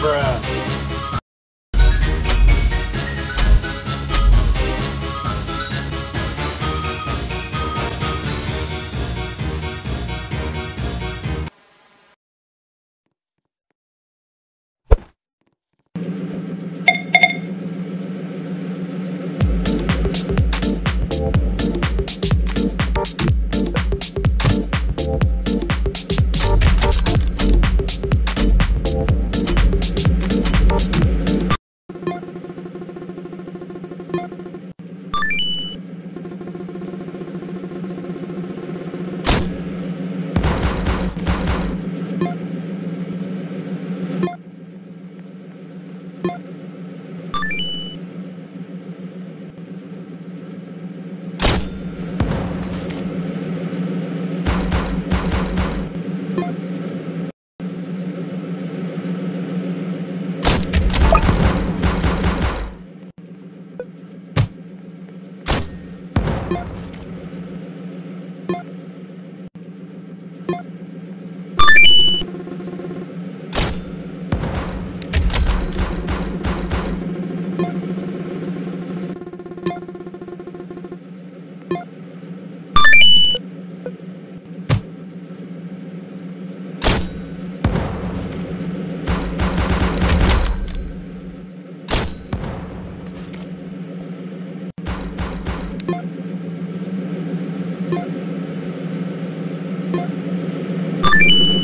Bruh. you